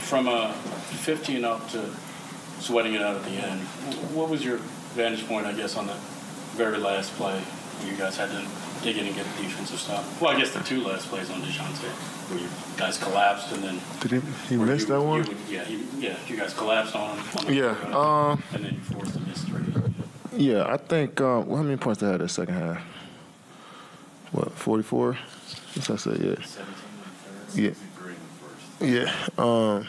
From a 15 up to sweating it out at the end, what was your vantage point, I guess, on that very last play you guys had to dig in and get the defensive stop? Well, I guess the two last plays on Dejounte, where you guys collapsed and then. Did he, he you- that one? you- Yeah, you, yeah, you guys collapsed on him. on Yeah, um, And then you forced a miss three. Yeah, I think. Uh, well, how many points they had the second half? What, 44? Yes, I said, yeah. 17 and third. Yeah. 63 in the first. Yeah. Um,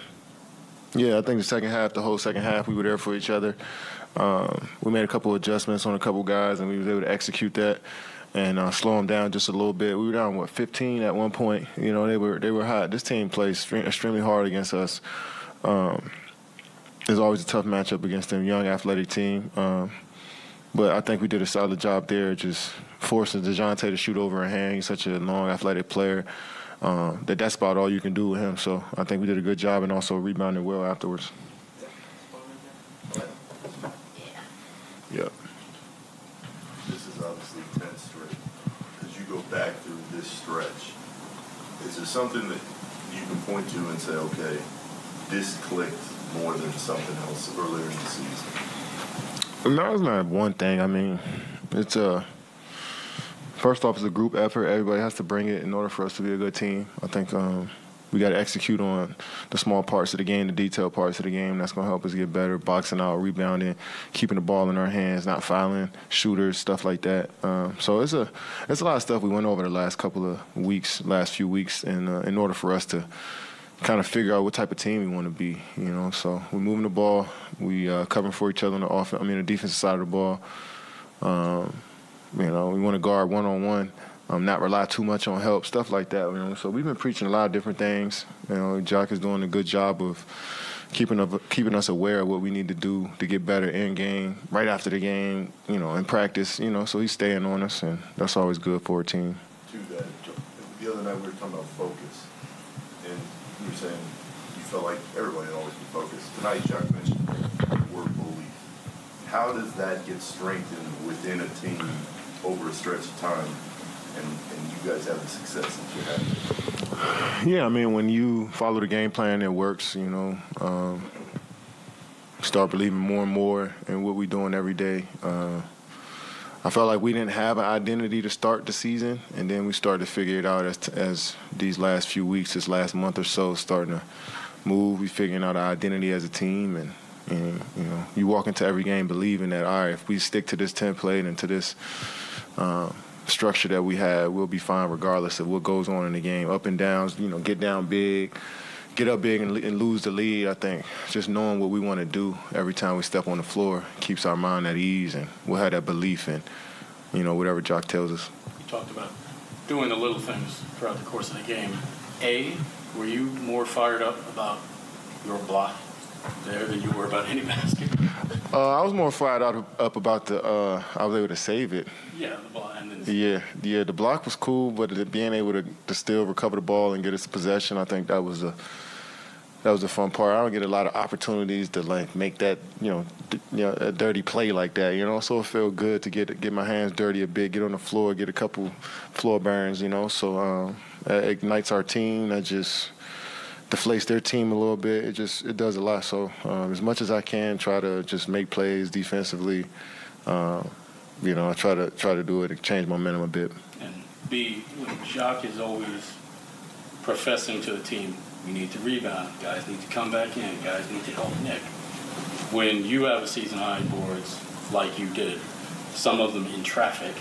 yeah, I think the second half, the whole second half, we were there for each other. Um, we made a couple adjustments on a couple guys, and we was able to execute that and uh, slow them down just a little bit. We were down what 15 at one point. You know, they were they were hot. This team plays extremely hard against us. Um, it's always a tough matchup against them, young athletic team. Um, but I think we did a solid job there, just forcing Dejounte to shoot over a hand. He's such a long, athletic player. Um, that that's about all you can do with him. So I think we did a good job and also rebounded well afterwards. Yep. This is obviously 10 straight. As you go back through this stretch, is there something that you can point to and say, okay, this clicked more than something else earlier in the season? No, it's not one thing. I mean, it's a first off, it's a group effort. Everybody has to bring it in order for us to be a good team. I think um, we got to execute on the small parts of the game, the detailed parts of the game. That's going to help us get better, boxing out, rebounding, keeping the ball in our hands, not fouling, shooters, stuff like that. Um, so it's a it's a lot of stuff we went over the last couple of weeks, last few weeks, and uh, in order for us to kind of figure out what type of team we want to be, you know. So we're moving the ball, we uh, covering for each other on the offense. I mean, the defensive side of the ball. Um, you know, we want to guard one on one, not rely too much on help, stuff like that. You know, so we've been preaching a lot of different things. You know, Jacque is doing a good job of keeping of keeping us aware of what we need to do to get better in game, right after the game. You know, in practice. You know, so he's staying on us, and that's always good for a team. To that, the other night we were talking about focus, and you were saying you felt like everybody had always been focused. Tonight, Jacque mentioned. How does that get strengthened within a team over a stretch of time, and, and you guys have the success that you're have? Yeah, I mean, when you follow the game plan, it works. You know, um, start believing more and more in what we're doing every day. Uh, I felt like we didn't have an identity to start the season, and then we started to figure it out as as these last few weeks, this last month or so, starting to move. We figuring out our identity as a team, and and you know, you walk into every game believing that all right, if we stick to this template and to this. Um, structure that we have, we'll be fine regardless of what goes on in the game. Up and downs, you know, get down big, get up big and, and lose the lead. I think just knowing what we want to do every time we step on the floor keeps our mind at ease, and we'll have that belief in, you know, whatever Jacque tells us. You talked about doing the little things throughout the course of the game. A, were you more fired up about your block there than you were about any basket? Uh, I was more fired up, up about the. Uh, I was able to save it. Yeah, the block. And Yeah, yeah. The block was cool, but being able to, to still recover the ball and get its possession, I think that was a that was the fun part. I don't get a lot of opportunities to like make that you know d- you know a dirty play like that. You know, so it felt good to get get my hands dirty a bit, get on the floor, get a couple floor burns. You know, so um, that ignites our team. That just deflates their team a little bit. It just it does a lot. So um, as much as I can, try to just make plays defensively. Uh, you know, I try to try to do it and change momentum a bit. And B, Jacque is always professing to the team, we need to rebound, guys need to come back in, guys need to help Nic. When you have a season high boards like you did, some of them in traffic,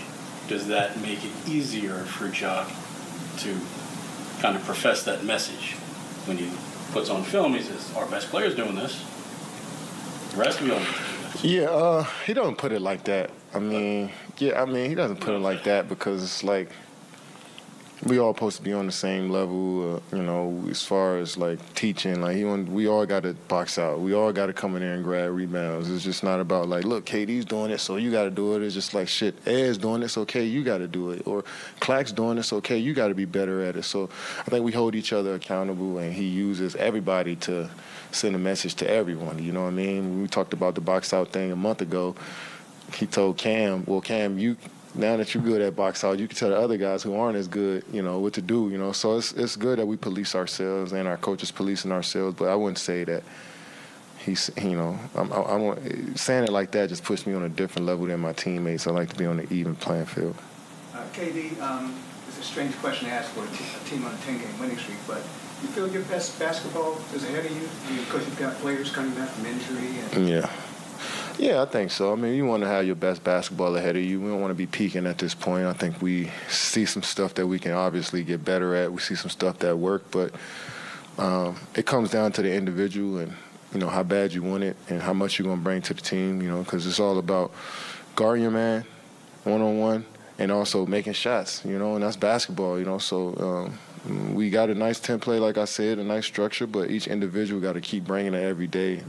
does that make it easier for Jacque to kind of profess that message? When he puts on film, he says, our best player's doing this. The rest of you. Yeah, uh, he don't put it like that. I mean, yeah, I mean, he doesn't put it like that because it's like we all supposed to be on the same level, uh, you know, as far as like teaching. Like want, we all got to box out. We all got to come in there and grab rebounds. It's just not about like, look, KD's doing it, so you got to do it. It's just like shit. Ed's doing it, so okay, you got to do it. Or Clack's doing it, so okay, you got to be better at it. So I think we hold each other accountable, and he uses everybody to send a message to everyone. You know what I mean? We talked about the box out thing a month ago he told Cam, well, Cam, you now that you're good at box out, you can tell the other guys who aren't as good, you know, what to do, you know. So it's it's good that we police ourselves and our coaches policing ourselves, but I wouldn't say that he's, you know, I'm, I, I want, saying it like that just puts me on a different level than my teammates. I like to be on an even playing field. Uh, KD, um, it's a strange question to ask for a, t- a team on a 10-game winning streak, but you feel your best basketball is ahead of you because you've got players coming back from injury and Yeah. Yeah, I think so. I mean, you want to have your best basketball ahead of you. We don't want to be peaking at this point. I think we see some stuff that we can obviously get better at. We see some stuff that work, but um, it comes down to the individual and you know how bad you want it and how much you're going to bring to the team. You know, because it's all about guarding your man one on one and also making shots. You know, and that's basketball. You know, so. Um, we got a nice template, like I said, a nice structure, but each individual got to keep bringing it every day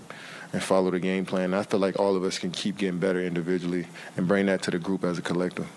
and follow the game plan. I feel like all of us can keep getting better individually and bring that to the group as a collective.